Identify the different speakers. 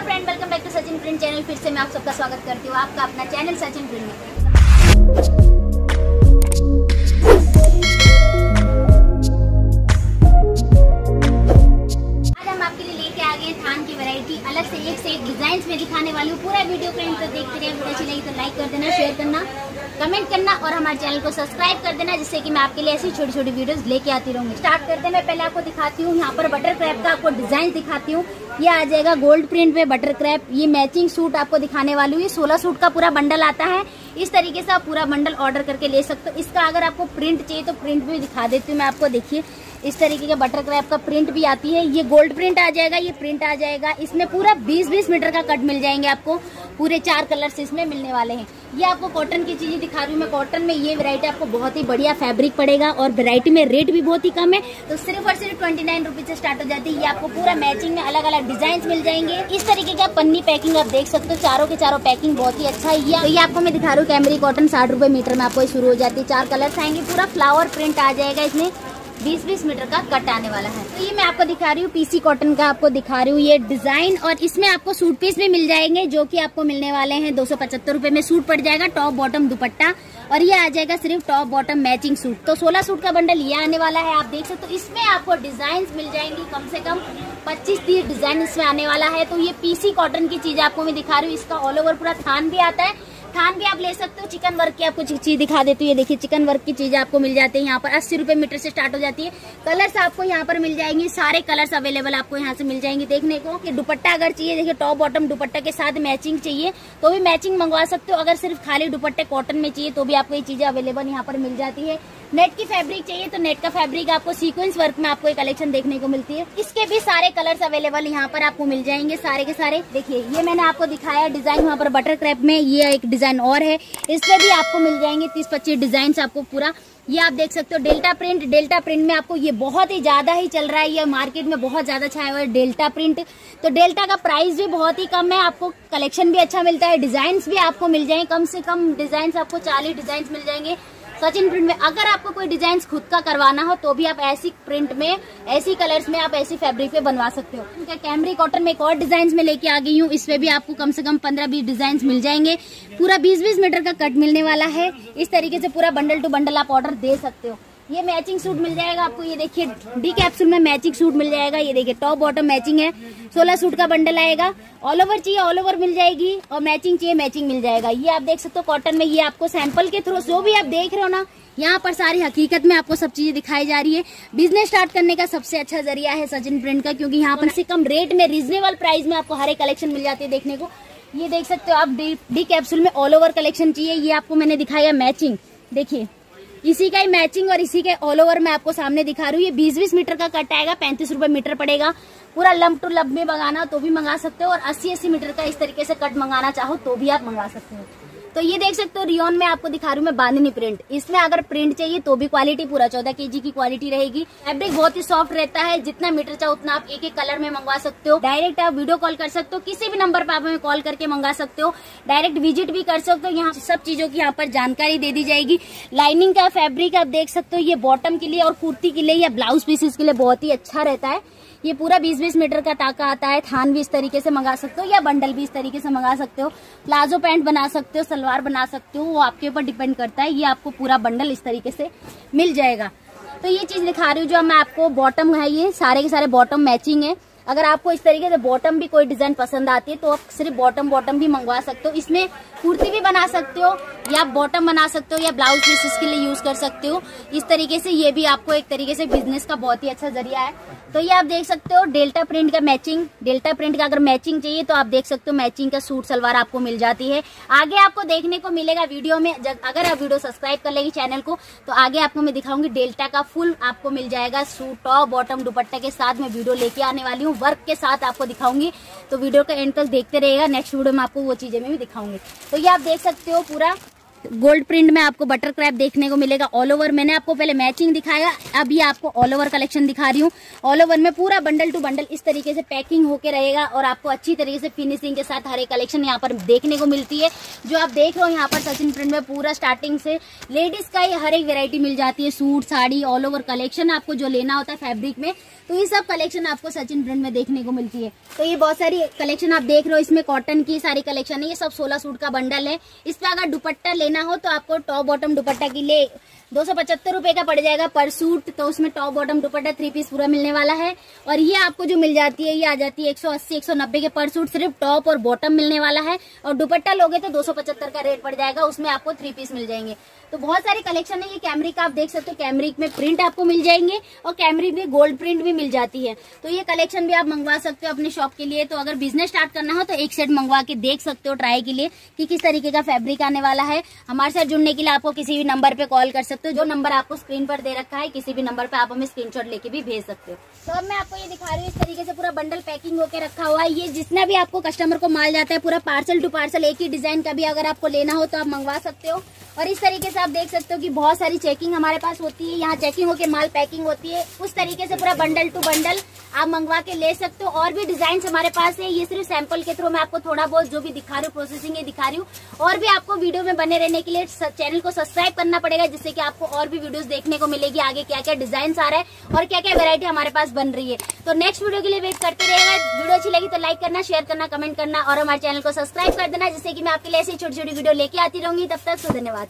Speaker 1: Hello friend, welcome back to Sachin print channel. फिर से मैं आप सबका स्वागत करती हूँ आपका अपना चैनल सचिन प्रिंट में। आज हम आपके लिए लेके आ गए थान की वैरायटी अलग से एक से एक डिज़ाइन में दिखाने वाली हूँ। पूरा वीडियो फ्रेंड तो देखते रहे अच्छी लगी तो लाइक कर देना शेयर करना। कमेंट करना और हमारे चैनल को सब्सक्राइब कर देना, जिससे कि मैं आपके लिए ऐसी छोटी छोटी वीडियोस लेके आती रहूँगी। स्टार्ट करते हैं। मैं पहले आपको दिखाती हूँ, यहाँ पर बटर क्रैप का आपको डिज़ाइन दिखाती हूँ। ये आ जाएगा गोल्ड प्रिंट में बटर क्रैप ये मैचिंग सूट आपको दिखाने वाली हूँ। ये सोलह सूट का पूरा बंडल आता है। इस तरीके से आप पूरा बंडल ऑर्डर करके ले सकते हो। इसका अगर आपको प्रिंट चाहिए तो प्रिंट भी दिखा देती हूँ मैं आपको। देखिए, इस तरीके के बटर क्रैप का प्रिंट भी आती है। ये गोल्ड प्रिंट आ जाएगा, ये प्रिंट आ जाएगा। इसमें पूरा 20-20 मीटर का कट मिल जाएँगे आपको। पूरे चार कलर्स इसमें मिलने वाले हैं। ये आपको कॉटन की चीज़ें दिखा रही हूँ मैं। कॉटन में ये वैरायटी आपको बहुत ही बढ़िया फैब्रिक पड़ेगा और वैरायटी में रेट भी बहुत ही कम है। तो सिर्फ़ और सिर्फ़ ट्वेंटी नाइन रुपीज़ से स्टार्ट हो जाती है। ये आपको पूरा मैचिंग में अलग अलग डिज़ाइन मिल जाएँगे। इस तरीके का पन्नी पैकिंग आप देख सकते हो। चारों के चारों पैकिंग बहुत ही अच्छा है। ये तो आपको मैं दिखा रहा हूँ कैमरी कॉटन साठ मीटर में आपको शुरू हो जाती है। चार कलर्स आएँगे। पूरा फ्लावर प्रिंट आ जाएगा इसमें। 20-20 मीटर का कट आने वाला है। तो ये मैं आपको दिखा रही हूँ पीसी कॉटन का आपको दिखा रही हूँ ये डिज़ाइन और इसमें आपको सूट पीस भी मिल जाएँगे, जो कि आपको मिलने वाले हैं दो सौ में। सूट पड़ जाएगा टॉप बॉटम दुपट्टा, और ये आ जाएगा सिर्फ़ टॉप बॉटम मैचिंग सूट तो 16 सूट का बंडल ये आने वाला है, आप देख सकते हो। इसमें आपको डिज़ाइन मिल जाएँगी कम से कम 25-30 डिज़ाइन इसमें आने वाला है। तो ये पीसी कॉटन की चीज़ आपको मैं दिखा रही हूँ, इसका ऑल ओवर पूरा थान भी आता है। थान भी आप ले सकते हो, चिकन वर्क की आपको चीज़ दिखा देती हूँ। ये देखिए, चिकन वर्क की चीज़ आपको मिल जाती है। यहाँ पर अस्सी रुपए मीटर से स्टार्ट हो जाती है। कलर्स आपको यहाँ पर मिल जाएँगे, सारे कलर्स अवेलेबल आपको यहाँ से मिल जाएँगे देखने को। कि दुपट्टा अगर चाहिए, देखिए टॉप बॉटम दुपट्टा के साथ मैचिंग चाहिए तो भी मैचिंग मंगवा सकते हो। अगर सिर्फ़ खाली दुपट्टे कॉटन में चाहिए तो भी आपको ये चीज़ें अवेलेबल यहाँ पर मिल जाती है। नेट की फैब्रिक चाहिए तो नेट का फैब्रिक आपको सीक्वेंस वर्क में आपको कलेक्शन देखने को मिलती है। इसके भी सारे कलर्स अवेलेबल यहाँ पर आपको मिल जाएँगे सारे के सारे। देखिए, ये मैंने आपको दिखाया डिज़ाइन वहाँ पर बटर क्रैप में, ये एक डिज़ाइन और है। इसमें भी आपको मिल जाएँगे तीस पच्चीस डिज़ाइन आपको पूरा। ये आप देख सकते हो डेल्टा प्रिंट डेल्टा प्रिंट में आपको ये बहुत ही ज़्यादा ही चल रहा है। ये मार्केट में बहुत ज़्यादा छाया हुआ है डेल्टा प्रिंट तो डेल्टा का प्राइस भी बहुत ही कम है, आपको कलेक्शन भी अच्छा मिलता है डिज़ाइन भी आपको मिल जाएँगे। कम से कम डिज़ाइन आपको चालीस डिज़ाइन मिल जाएँगे। सचिन प्रिंट में अगर आपको कोई डिज़ाइन खुद का करवाना हो तो भी आप ऐसी प्रिंट में, ऐसी कलर्स में आप ऐसी फैब्रिक पे बनवा सकते हो। उनका कैमरी कॉटन में एक और डिज़ाइन में लेके आ गई हूँ। इसमें भी आपको कम से कम पंद्रह बीस डिज़ाइन मिल जाएँगे। पूरा बीस बीस मीटर का कट मिलने वाला है। इस तरीके से पूरा बंडल टू बंडल आप ऑर्डर दे सकते हो। ये मैचिंग सूट मिल जाएगा आपको, ये देखिए डी कैप्सूल में मैचिंग सूट मिल जाएगा, ये देखिए टॉप बॉटम मैचिंग है। सोलह सूट का बंडल आएगा। ऑल ओवर चाहिए ऑल ओवर मिल जाएगी, और मैचिंग चाहिए मैचिंग मिल जाएगा। ये आप देख सकते हो कॉटन में, ये आपको सैंपल के थ्रू जो भी आप देख रहे हो ना, यहाँ पर सारी हकीकत में आपको सब चीज़ें दिखाई जा रही है। बिज़नेस स्टार्ट करने का सबसे अच्छा ज़रिया है सचिन प्रिंट का, क्योंकि यहाँ पर से कम रेट में रीजनेबल प्राइस में आपको हर कलेक्शन मिल जाती है देखने को। ये देख सकते हो आप डी कैप्सूल में ऑल ओवर कलेक्शन चाहिए, ये आपको मैंने दिखाया मैचिंग देखिए इसी का ही मैचिंग और इसी के ऑल ओवर मैं आपको सामने दिखा रही हूँ। ये बीस बीस मीटर का कट आएगा, पैंतीस रुपए मीटर पड़ेगा। पूरा लंब टू लंब में मंगाना तो भी मंगा सकते हो और अस्सी अस्सी मीटर का इस तरीके से कट मंगाना चाहो तो भी आप मंगा सकते हो। तो ये देख सकते हो, रियोन में आपको दिखा रही हूँ मैं बांधनी प्रिंट इसमें अगर प्रिंट चाहिए तो भी क्वालिटी पूरा, चौदह के की क्वालिटी रहेगी। फैब्रिक बहुत ही सॉफ्ट रहता है, जितना मीटर चाहो उतना आप एक एक कलर में मंगवा सकते हो। डायरेक्ट आप वीडियो कॉल कर सकते हो, किसी भी नंबर पर आप हमें कॉल करके मंगा सकते हो। डायरेक्ट विज़िट भी कर सकते हो, यहाँ सब चीज़ों की यहाँ पर जानकारी दे दी जाएगी। लाइनिंग का फैब्रिक आप देख सकते हो, ये बॉटम के लिए और कुर्ती के लिए या ब्लाउज पीसेस के लिए बहुत ही अच्छा रहता है। ये पूरा बीस बीस मीटर का टाका आता है, थान भी इस तरीके से मंगा सकते हो या बंडल भी इस तरीके से मंगा सकते हो। प्लाजो पैंट बना सकते हो, सलवार बना सकते हो, वो आपके ऊपर डिपेंड करता है, ये आपको पूरा बंडल इस तरीके से मिल जाएगा। तो ये चीज़ दिखा रही हूँ जो मैं आपको, बॉटम है ये, सारे के सारे बॉटम मैचिंग है। अगर आपको इस तरीके से बॉटम भी कोई डिज़ाइन पसंद आती है तो आप सिर्फ़ बॉटम बॉटम भी मंगवा सकते हो। इसमें कुर्ती भी बना सकते हो, या बॉटम बना सकते हो, या ब्लाउज पीसेस के लिए यूज़ कर सकते हो। इस तरीके से ये भी आपको एक तरीके से बिज़नेस का बहुत ही अच्छा ज़रिया है। तो ये आप देख सकते हो डेल्टा प्रिंट का मैचिंग डेल्टा प्रिंट का अगर मैचिंग चाहिए तो आप देख सकते हो मैचिंग का सूट सलवार आपको मिल जाती है। आगे आपको देखने को मिलेगा वीडियो में अगर आप वीडियो सब्सक्राइब कर लेगी चैनल को तो आगे आपको मैं दिखाऊँगी डेल्टा का फुल आपको मिल जाएगा सूट टॉप बॉटम दुपट्टा के साथ मैं वीडियो लेके आने वाली हूँ। वर्क के साथ आपको दिखाऊँगी। तो वीडियो का एंड तक देखते रहेगा नेक्स्ट वीडियो में आपको वो चीज़ें में भी दिखाऊँगी। तो ये आप देख सकते हो पूरा। गोल्ड प्रिंट में आपको बटर क्रैप देखने को मिलेगा। ऑल ओवर मैंने आपको पहले मैचिंग दिखाया, अभी आपको ऑल ओवर कलेक्शन दिखा रही हूँ। ऑल ओवर में पूरा बंडल टू बंडल इस तरीके से पैकिंग होके रहेगा और आपको अच्छी तरीके से फिनिशिंग के साथ हर एक कलेक्शन यहाँ पर देखने को मिलती है। जो आप देख रहे हो यहाँ पर सचिन प्रिंट में पूरा स्टार्टिंग से लेडीज़ का ही हर एक वेरायटी मिल जाती है। Suit sari all over collection आपको जो लेना होता है फैब्रिक में तो ये सब कलेक्शन आपको सचिन प्रिंट में देखने को मिलती है। तो ये बहुत सारी कलेक्शन आप देख रहे हो, इसमें कॉटन की सारी कलेक्शन है। ये सब सोलह सूट का बंडल है। इस पे अगर दुपट्टा हो तो आपको टॉप बॉटम दुपट्टा के लिए दो सौ पचहत्तर रुपए का पड़ जाएगा पर सूट तो उसमें top bottom dupatta three piece पूरा मिलने वाला है। और ये आपको जो मिल जाती है, ये आ जाती है एक सौ अस्सी, एक सौ नब्बे के पर सूट सिर्फ़ टॉप और बॉटम मिलने वाला है। और दुपट्टा लोगे तो दो सौ पचहत्तर का रेट पड़ जाएगा, उसमें आपको थ्री पीस मिल जाएँगे। तो बहुत सारे कलेक्शन है। ये कैमरिक आप देख सकते हो कैमरिक में प्रिंट आपको मिल जाएँगे और कैमरिक में गोल्ड प्रिंट भी मिल जाती है। तो ये कलेक्शन भी आप मंगवा सकते हो अपने शॉप के लिए। तो अगर बिज़नेस स्टार्ट करना हो तो एक सेट मंगवा के देख सकते हो ट्राई के लिए कि किस तरीके का फैब्रिक आने वाला है। हमारे साथ जुड़ने के लिए आपको किसी भी नंबर पे कॉल कर सकते हो। जो नंबर आपको स्क्रीन पर दे रखा है, किसी भी नंबर पर आप हमें स्क्रीनशॉट लेके भी भेज सकते हो। तो अब मैं आपको ये दिखा रही हूँ, इस तरीके से पूरा बंडल पैकिंग होकर रखा हुआ है। ये जितना भी आपको कस्टमर को माल जाता है, पूरा पार्सल टू पार्सल एक ही डिज़ाइन का भी अगर आपको लेना हो तो आप मंगवा सकते हो। और इस तरीके से आप देख सकते हो कि बहुत सारी चेकिंग हमारे पास होती है। यहाँ चेकिंग होकर माल पैकिंग होती है। उस तरीके से पूरा बंडल टू बंडल आप मंगवा के ले सकते हो। और भी डिज़ाइन हमारे पास है। ये सिर्फ़ सैंपल के थ्रू मैं आपको थोड़ा बहुत जो भी दिखा रही हूँ प्रोसेसिंग है दिखा रही हूँ। और भी आपको वीडियो में बने रहने के लिए चैनल को सब्सक्राइब करना पड़ेगा, जिससे कि आपको और भी वीडियोस देखने को मिलेगी। आगे क्या क्या डिज़ाइन आ रहा है और क्या क्या वेरायटी हमारे पास बन रही है। तो नेक्स्ट वीडियो के लिए वेट करते रहेगा वीडियो अच्छी लगी तो लाइक करना शेयर करना कमेंट करना और हमारे चैनल को सब्सक्राइब कर देना, जिससे कि मैं आपके लिए ऐसी छोटी छोटी वीडियो लेके आती रहूँगी। तब तक धन्यवाद